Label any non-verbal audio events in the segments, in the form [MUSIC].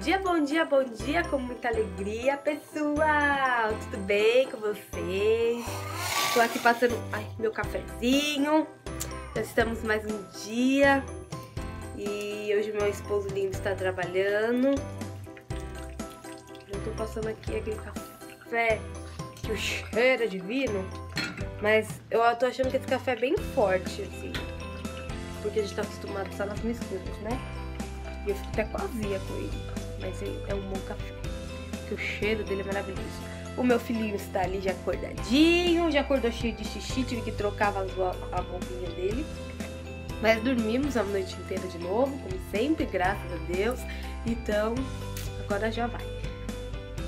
dia, bom dia, bom dia, com muita alegria, pessoal! Tudo bem com vocês? Tô aqui passando ai, meu cafezinho, já estamos mais um dia e hoje meu esposo lindo está trabalhando. Eu tô passando aqui aquele café que o cheiro é divino, mas eu tô achando que esse café é bem forte, assim, porque a gente tá acostumado só nas misturas, né? E eu fico até quase com ele. Mas é um bom café. Porque o cheiro dele é maravilhoso. O meu filhinho está ali já acordadinho. Já acordou cheio de xixi. Tive que trocar a roupinha dele. Mas dormimos a noite inteira de novo, como sempre, graças a Deus. Então, agora já vai.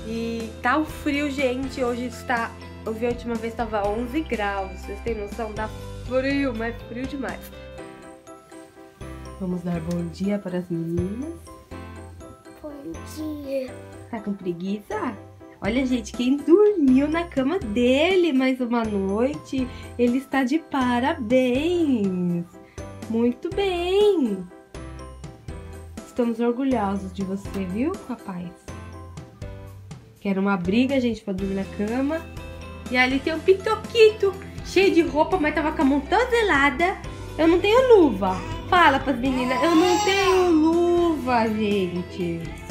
E tá o frio, gente. Hoje está. Eu vi a última vez estava 11 graus. Vocês têm noção? Dá frio, mas frio demais. Vamos dar bom dia para as meninas. Dia. Tá com preguiça? Olha, gente, quem dormiu na cama dele mais uma noite, ele está de parabéns. Muito bem. Estamos orgulhosos de você, viu, rapaz? Quero uma briga, gente, para dormir na cama. E ali tem um pitoquito cheio de roupa, mas tava com a mão toda zelada. Eu não tenho luva. Fala pras meninas, eu não tenho luva, gente.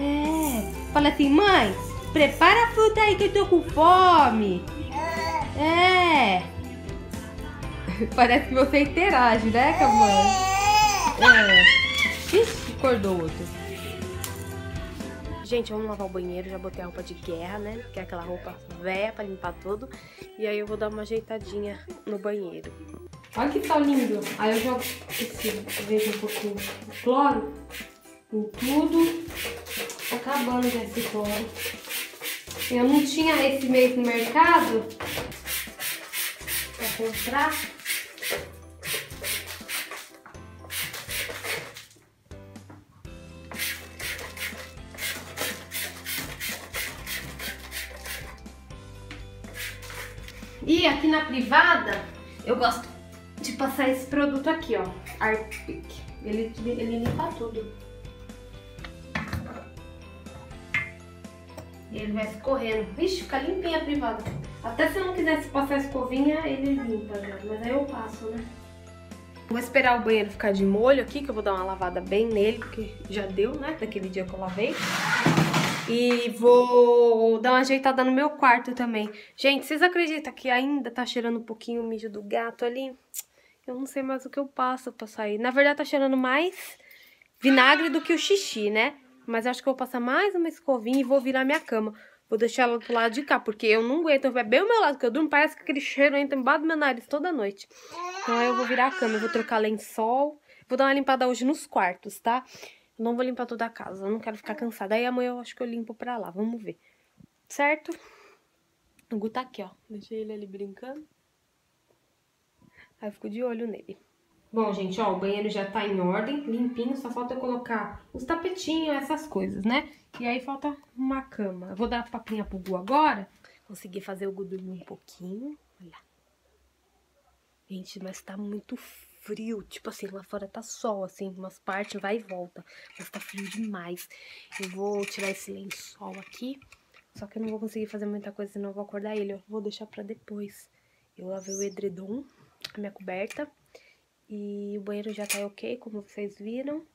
É. Fala assim, mãe, prepara a fruta aí que eu tô com fome. É. [LAUGHS] Parece que você interage, né, mãe? É. Ixi, acordou outro. Gente, vamos lavar o banheiro. Já botei a roupa de guerra, né? Que é aquela roupa velha pra limpar tudo. E aí eu vou dar uma ajeitadinha no banheiro. Olha que tá lindo. Aí eu jogo esse, vejo um pouquinho de cloro em tudo. Acabando já esse cloro. Eu não tinha esse mês no mercado pra comprar. E aqui na privada, eu gosto de passar esse produto aqui, ó, Artpick. Ele, ele limpa tudo. Ele vai escorrendo. Vixe, fica limpinha a privada. Até se eu não quisesse passar a escovinha, ele limpa já. Mas aí eu passo, né? Vou esperar o banheiro ficar de molho aqui, que eu vou dar uma lavada bem nele, porque já deu, né? Daquele dia que eu lavei. E vou dar uma ajeitada no meu quarto também. Gente, vocês acreditam que ainda tá cheirando um pouquinho o mijo do gato ali? Eu não sei mais o que eu passo pra sair. Na verdade, tá cheirando mais vinagre do que o xixi, né? Mas acho que eu vou passar mais uma escovinha e vou virar minha cama. Vou deixar ela do lado de cá, porque eu não aguento. É bem o meu lado que eu durmo, parece que aquele cheiro entra embaixo do meu nariz toda noite. Então eu vou virar a cama, eu vou trocar lençol. Vou dar uma limpada hoje nos quartos, tá? Não vou limpar toda a casa, eu não quero ficar cansada. Aí amanhã eu acho que eu limpo pra lá, vamos ver. Certo? O Gu tá aqui, ó. Deixei ele ali brincando. Aí eu fico de olho nele. Bom, gente, ó, o banheiro já tá em ordem, limpinho, só falta eu colocar os tapetinhos, essas coisas, né? E aí falta uma cama. Eu vou dar a papinha pro Gu agora. Consegui fazer o Gu dormir um pouquinho. Olha. Gente, mas tá muito frio. Tipo assim, lá fora tá sol, assim, umas partes vai e volta. Mas tá frio demais. Eu vou tirar esse lençol aqui. Só que eu não vou conseguir fazer muita coisa, senão eu vou acordar ele. Eu vou deixar pra depois. Eu lavei o edredom, a minha coberta. E o banheiro já tá ok, como vocês viram.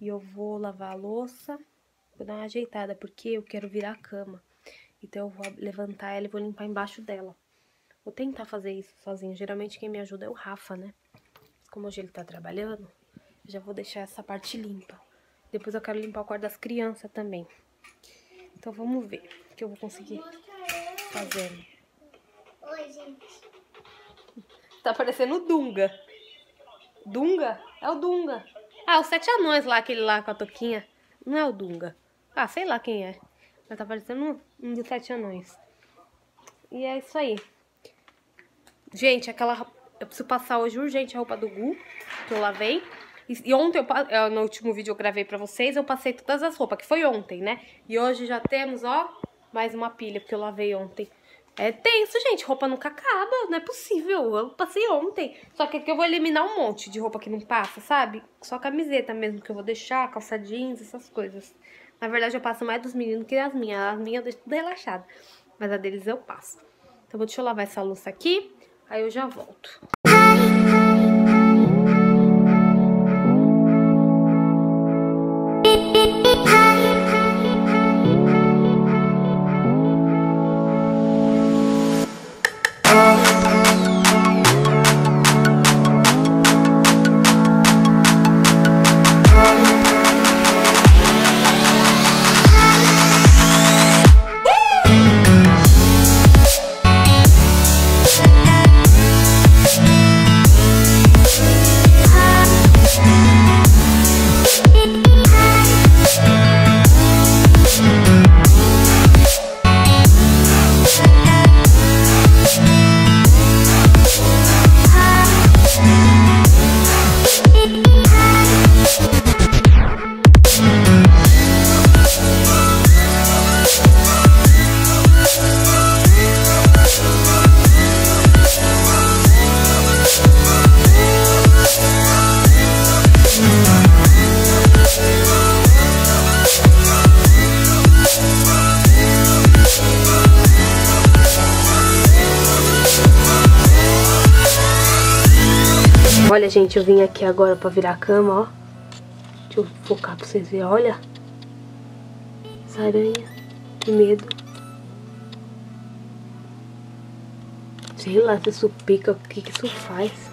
E eu vou lavar a louça. Vou dar uma ajeitada, porque eu quero virar a cama. Então eu vou levantar ela e vou limpar embaixo dela. Vou tentar fazer isso sozinho. Geralmente quem me ajuda é o Rafa, né? Como hoje ele tá trabalhando, já vou deixar essa parte limpa. Depois eu quero limpar o quarto das crianças também. Então vamos ver o que eu vou conseguir fazer. Oi, gente. Tá parecendo Dunga. Dunga? É o Dunga. Ah, os sete anões lá, aquele lá com a toquinha. Não é o Dunga. Ah, sei lá quem é. Mas tá parecendo um, dos sete anões. E é isso aí. Gente, aquela... Eu preciso passar hoje urgente a roupa do Gu, que eu lavei. E, ontem, eu, no último vídeo eu gravei pra vocês, eu passei todas as roupas, que foi ontem, né? E hoje já temos, ó, mais uma pilha, porque eu lavei ontem. É tenso, gente. Roupa nunca acaba. Não é possível. Eu passei ontem. Só que aqui eu vou eliminar um monte de roupa que não passa, sabe? Só camiseta mesmo que eu vou deixar, calça jeans, essas coisas. Na verdade, eu passo mais dos meninos que as minhas. As minhas eu deixo tudo relaxado. Mas a deles eu passo. Então, deixa eu lavar essa louça aqui. Aí eu já volto. Olha, gente, eu vim aqui agora pra virar a cama, ó. Deixa eu focar pra vocês verem, olha. Essa aranha, que medo. Sei lá se isso pica, o que que isso faz.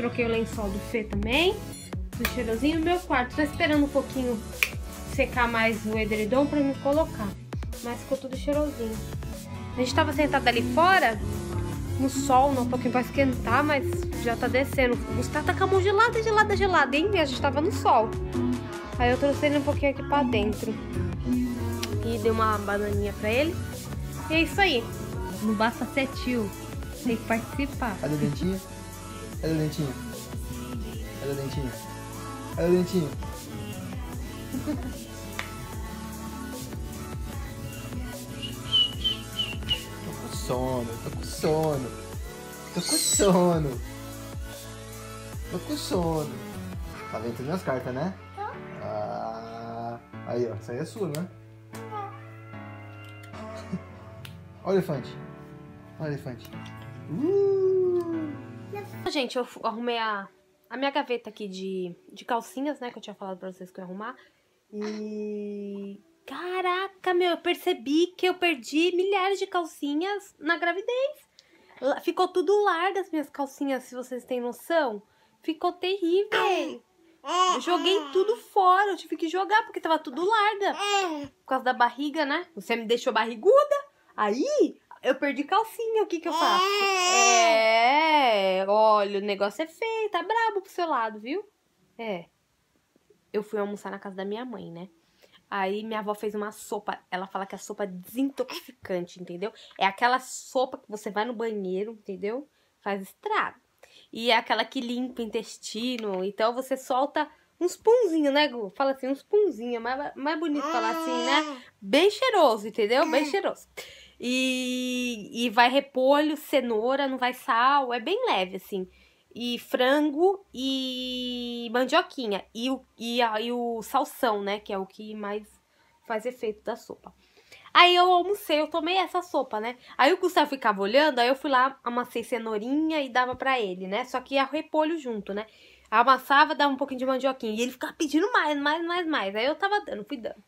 Troquei o lençol do Fê também. Do cheirosinho. Meu quarto, tô esperando um pouquinho secar mais o edredom pra me colocar. Mas ficou tudo cheirosinho. A gente tava sentado ali fora, no sol, não um pouquinho pra esquentar, mas já tá descendo. O Gustavo tá com a mão gelada, gelada, gelada, hein? E a gente tava no sol. Aí eu trouxe ele um pouquinho aqui pra dentro. E dei uma bananinha pra ele. E é isso aí. Não basta ser tio. Tem que participar. Olha o dentinho. Olha o dentinho. Olha o dentinho. Olha o dentinho. Tô com sono, tô com sono. Tô com sono. Tô com sono. Tá vendo as minhas cartas, né? Ah, aí, ó. Essa aí é sua, né? Olha o elefante. Olha o elefante. Uh! Gente, eu arrumei a, a minha gaveta aqui de, de calcinhas, né? Que eu tinha falado pra vocês que eu ia arrumar. E. Caraca, meu, eu percebi que eu perdi milhares de calcinhas na gravidez. Ficou tudo larga as minhas calcinhas, se vocês têm noção. Ficou terrível. Eu joguei tudo fora, eu tive que jogar porque tava tudo larga. Por causa da barriga, né? Você me deixou barriguda. Aí eu perdi calcinha, o que que eu faço? É, olha, o negócio é feio, tá brabo pro seu lado, viu? É. Eu fui almoçar na casa da minha mãe, né? Aí minha avó fez uma sopa. Ela fala que é sopa desintoxicante, entendeu? É aquela sopa que você vai no banheiro, entendeu? Faz estrago. E é aquela que limpa o intestino. Então você solta uns punzinhos, né, Gu? Fala assim, uns punzinhos. É mais, mais bonito falar assim, né? Bem cheiroso, entendeu? Bem cheiroso. E, e vai repolho, cenoura, não vai sal. É bem leve, assim. E frango e mandioquinha. E o, e, a- e o salsão, né? Que é o que mais faz efeito da sopa. Aí eu almocei, eu tomei essa sopa, né? Aí o Gustavo ficava olhando, aí eu fui lá, amassei cenourinha e dava pra ele, né? Só que ia repolho junto, né? Amassava, dava um pouquinho de mandioquinha. E ele ficava pedindo mais, mais, mais, mais. Aí eu tava dando, fui dando.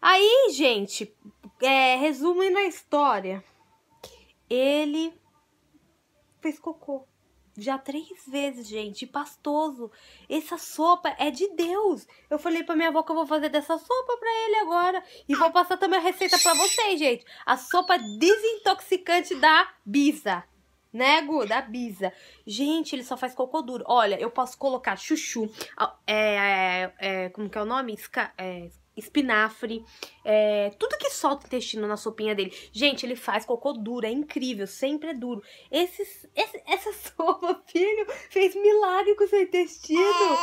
Aí, gente, é, resumo na história. Ele fez cocô. Já três vezes, gente, pastoso. Essa sopa é de Deus. Eu falei pra minha avó que eu vou fazer dessa sopa pra ele agora. E vou passar também a receita pra vocês, gente. A sopa desintoxicante da Bisa. Né, Gu? Da Bisa. Gente, ele só faz cocô duro. Olha, eu posso colocar chuchu, é, é, como que é o nome? Esca, é, espinafre, é, tudo que solta intestino na sopinha dele. Gente, ele faz cocô duro, é incrível, sempre é duro. Esses, esse, essa [LAUGHS] sopa, filho, fez milagre com seu intestino.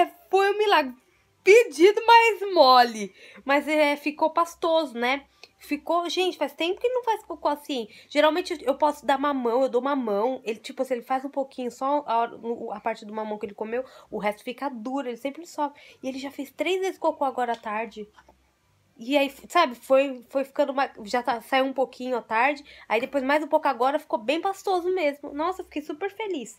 É, foi um milagre. Pedido mais mole. Mas é, ficou pastoso, né? Ficou, gente, faz tempo que não faz cocô assim. Geralmente eu posso dar mamão, eu dou mamão. Ele, tipo, se ele faz um pouquinho, só a, a, parte do mamão que ele comeu, o resto fica duro, ele sempre sobe. E ele já fez três vezes cocô agora à tarde. E aí, sabe, foi, foi ficando mais. Já tá, saiu um pouquinho à tarde. Aí depois mais um pouco agora ficou bem pastoso mesmo. Nossa, fiquei super feliz.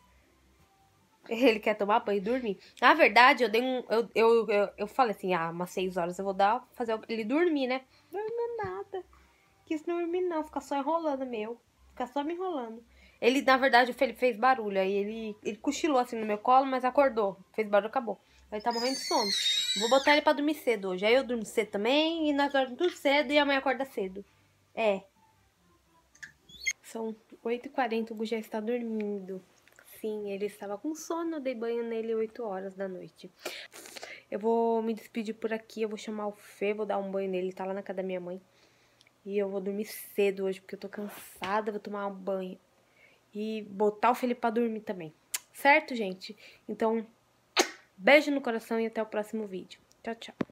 Ele quer tomar banho e dormir. Na verdade, eu dei um. Eu, eu, eu, eu falei assim, ah, umas seis horas eu vou dar, fazer ele dormir, né? Dormiu nada. Quis dormir, não, ficar só enrolando meu. Ficar só me enrolando. Ele, na verdade, o Felipe fez barulho. Aí ele, ele cochilou assim no meu colo, mas acordou. Fez barulho, acabou. Aí tá morrendo de sono. Vou botar ele pra dormir cedo hoje. Aí eu durmo cedo também, e nós dormimos cedo e amanhã acorda cedo. É. São 8h40, o Gu já está dormindo. Sim, ele estava com sono, eu dei banho nele 8 horas da noite. Eu vou me despedir por aqui, eu vou chamar o Fê, vou dar um banho nele, tá lá na casa da minha mãe. E eu vou dormir cedo hoje, porque eu tô cansada, vou tomar um banho. E botar o Felipe pra dormir também. Certo, gente? Então, beijo no coração e até o próximo vídeo. Tchau, tchau.